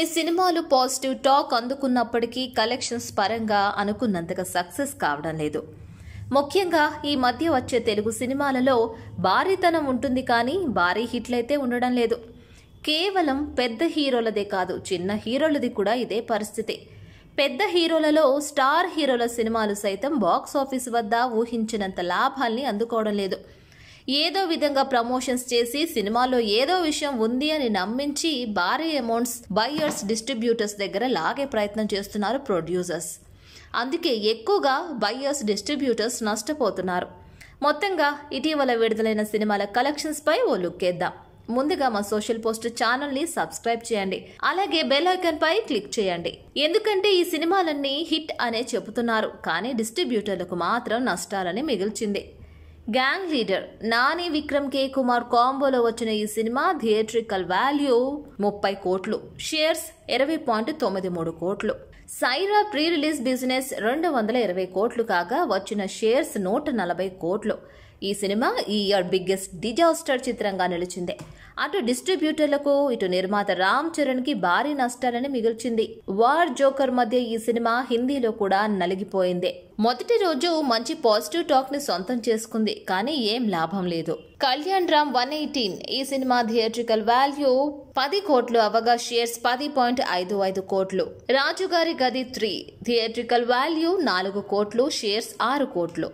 కొన్ని సినిమాలు positive talk అందుకున్నప్పటికీ collections పరంగా అనుకున్నంతగా సక్సెస్ కావడం లేదు. ముఖ్యంగా ఈ మధ్య వచ్చే తెలుగు సినిమాలలో భారీతనం ఉంటుంది కానీ భారీ హిట్లయితే ఉండడం లేదు. కేవలం పెద్ద హీరోలదే కాదు చిన్న హీరోలది కూడా ఇదే పరిస్థితి. పెద్ద హీరోలలో స్టార్ హీరోల సినిమాలు సైతం బాక్స్ ఆఫీస్ వద్ద ఊహించినంత లాభాల్ని అందుకోవడం లేదు. ఏదో విధంగా ప్రమోషన్స్ చేసి సినిమాలో ఏదో విషయం ఉంది అని నమ్మించి భారీ అమౌంట్స్ బయ్యర్స్ డిస్ట్రిబ్యూటర్స్ దగ్గర లాగే ప్రయత్నం చేస్తున్నారు ప్రొడ్యూసర్స్ అందుకే ఎక్కువగా బయ్యర్స్ డిస్ట్రిబ్యూటర్స్ నష్టపోతున్నారు. మొత్తంగా ఇటీవల విడుదలైన సినిమాల కలెక్షన్స్ పై ఓ లుక్కేద్దాం ముందుగా మా సోషల్ పోస్ట్ ఛానల్ని సబ్స్క్రైబ్ చేయండి. అలాగే బెల్ ఐకాన్ పై క్లిక్ చేయండి. ఎందుకంటే ఈ సినిమాలన్నీ హిట్ అనే చెబుతున్నారు. కానీ డిస్ట్రిబ్యూటర్లకు మాత్రం నష్టాలని మిగిల్చింది. Gang leader Nani Vikram K Kumar కాంబోలో వచ్చిన ఈ సినిమా థియేట్రికల్ వాల్యూ ముప్పై కోట్లు షేర్స్ ఇరవై పాయింట్ తొమ్మిది మూడు కోట్లు. సైరా ప్రీ రిలీజ్ బిజినెస్ రెండు వందల ఇరవై కోట్లు కాగా వచ్చిన షేర్స్ నూట నలభై కోట్లు. ఈ సినిమా ఈ ఇయర్ బిగ్గెస్ట్ డిజాస్టర్ చిత్రంగా నిలిచింది. అటు డిస్ట్రిబ్యూటర్లకు ఇటు నిర్మాత రామ్ చరణ్కి భారీ నష్టాలని మిగిల్చింది. వార్ జోకర్ మధ్య ఈ సినిమా హిందీలో కూడా నలిగిపోయింది. మొదటి రోజు మంచి పాజిటివ్ టాక్ని సొంతం చేసుకుంది కానీ ఏం లాభం లేదు. కళ్యాణ్ రామ్ వన్ ఎయిటీన్ ఈ సినిమా థియేట్రికల్ వాల్యూ పది కోట్లు అవగా షేర్స్ పది పాయింట్ ఐదు ఐదు కోట్లు. రాజుగారి గది త్రీ థియేట్రికల్ వాల్యూ నాలుగు కోట్లు షేర్స్ ఆరు కోట్లు.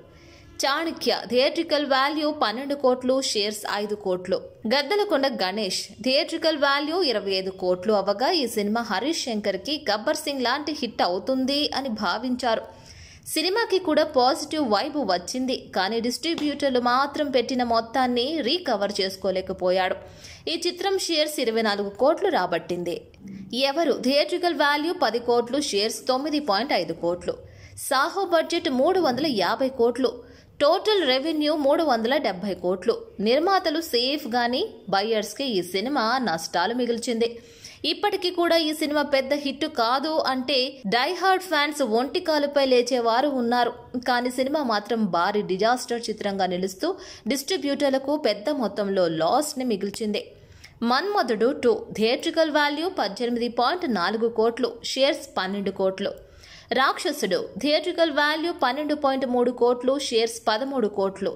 చాణక్య థియేట్రికల్ వాల్యూ పన్నెండు కోట్లు షేర్స్ ఐదు కోట్లు. గద్దలకొండ గణేష్ థియేట్రికల్ వాల్యూ ఇరవై ఐదు కోట్లు అవగా ఈ సినిమా హరీష్ శంకర్కి గబ్బర్ సింగ్ లాంటి హిట్ అవుతుంది అని భావించారు. సినిమాకి కూడా పాజిటివ్ వైబ్ వచ్చింది కానీ డిస్ట్రిబ్యూటర్లు మాత్రం పెట్టిన మొత్తాన్ని రీకవర్ చేసుకోలేకపోయాడు. ఈ చిత్రం షేర్స్ ఇరవై నాలుగు కోట్లు రాబట్టింది. ఎవరు? థియేట్రికల్ వాల్యూ పది కోట్లు షేర్స్ తొమ్మిది పాయింట్ ఐదు కోట్లు. సాహో బడ్జెట్ మూడు వందల యాభై కోట్లు. టోటల్ రెవెన్యూ మూడు వందల డెబ్బై కోట్లు. నిర్మాతలు సేఫ్ గాని బయ్యర్స్కి ఈ సినిమా నష్టాలు మిగిల్చింది. ఇప్పటికీ కూడా ఈ సినిమా పెద్ద హిట్ కాదు అంటే డైహార్డ్ ఫ్యాన్స్ ఒంటి కాలుపై లేచేవారు ఉన్నారు. కానీ సినిమా మాత్రం భారీ డిజాస్టర్ చిత్రంగా నిలుస్తూ డిస్ట్రిబ్యూటర్లకు పెద్ద మొత్తంలో లాస్ని మిగిల్చింది. మన్మధుడు టూ థియేట్రికల్ వాల్యూ పద్దెనిమిది పాయింట్ నాలుగు కోట్లు షేర్స్ పన్నెండు కోట్లు. రాక్షసుడు. థియేట్రికల్ వాల్యూ పన్నెండు పాయింట్ మూడు కోట్లు షేర్స్ పదమూడు కోట్లు.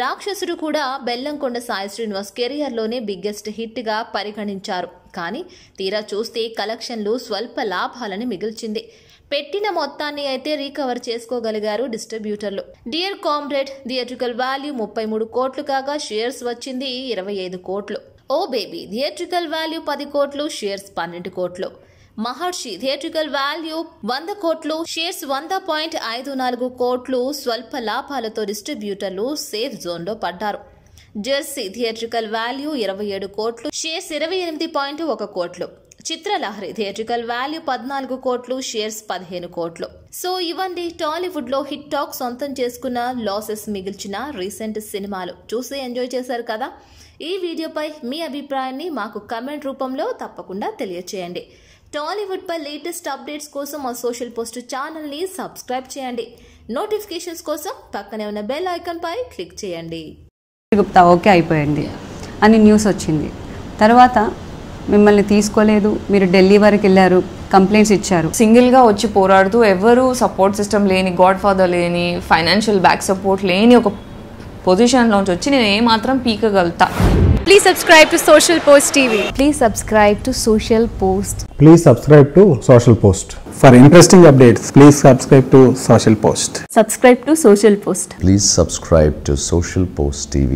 రాక్షసుడు కూడా బెల్లంకొండ సాయి శ్రీనివాస్ కెరియర్లోనే బిగ్గెస్ట్ హిట్గా పరిగణించారు. కానీ తీరా చూస్తే కలెక్షన్లు స్వల్ప లాభాలని మిగిల్చింది. పెట్టిన మొత్తాన్ని అయితే రీకవర్ చేసుకోగలిగారు డిస్ట్రిబ్యూటర్లు. డియర్ కామ్రేడ్ థియేట్రికల్ వాల్యూ ముప్పై మూడు కోట్లు కాగా షేర్స్ వచ్చింది ఇరవై ఐదు కోట్లు. ఓ బేబీ థియేట్రికల్ వాల్యూ పది కోట్లు షేర్స్ పన్నెండు కోట్లు. మహర్షి థియేట్రికల్ వాల్యూ వంద కోట్లు షేర్స్ వంద పాయింట్ ఐదు నాలుగు కోట్లు స్వల్ప లాభాలతో డిస్ట్రిబ్యూటర్లు సేఫ్ జోన్లో పడ్డారు. జెర్సీ థియేట్రికల్ వాల్యూ ఇరవై ఏడు కోట్లు షేర్స్ ఇరవై ఎనిమిది పాయింట్ ఒక కోట్లు. చిత్రలహరి థియేట్రికల్ వాల్యూ పద్నాలుగు కోట్లు షేర్స్ పదిహేను కోట్లు. సో ఇవన్నీ టాలీవుడ్లో హిట్ టాక్ సొంతం చేసుకున్న లాసెస్ మిగిల్చిన రీసెంట్ సినిమాలు చూసి ఎంజాయ్ చేశారు కదా? ఈ వీడియోపై మీ అభిప్రాయాన్ని మాకు కమెంట్ రూపంలో తప్పకుండా తెలియచేయండి. టాలీవుడ్ పై లేటెస్ట్ అప్డేట్స్ కోసం మా సోషల్ పోస్ట్ ఛానల్ని సబ్స్క్రైబ్ చేయండి. నోటిఫికేషన్స్ కోసం పక్కనే ఉన్న బెల్ ఐకాన్ పై క్లిక్ చేయండి. గుప్తా ఓకే అయిపోయింది. అని న్యూస్ వచ్చింది. తర్వాత మిమ్మల్ని తీసుకోలేదు. మీరు ఢిల్లీ వరకు వెళ్ళారు. కంప్లైంట్స్ ఇచ్చారు. సింగిల్గా వచ్చి పోరాడుతూ ఎవరు సపోర్ట్ సిస్టమ్ లేని గాడ్ ఫాదర్ లేని ఫైనాన్షియల్ బ్యాక్ సపోర్ట్ లేని ఒక పొజిషన్ పొజిషన్లోంచి వచ్చి నేను ఏ మాత్రం పీకగలుగుతా please subscribe to social post TV please subscribe to social post please subscribe to social post for interesting updates please subscribe to social post subscribe to social post please subscribe to social post TV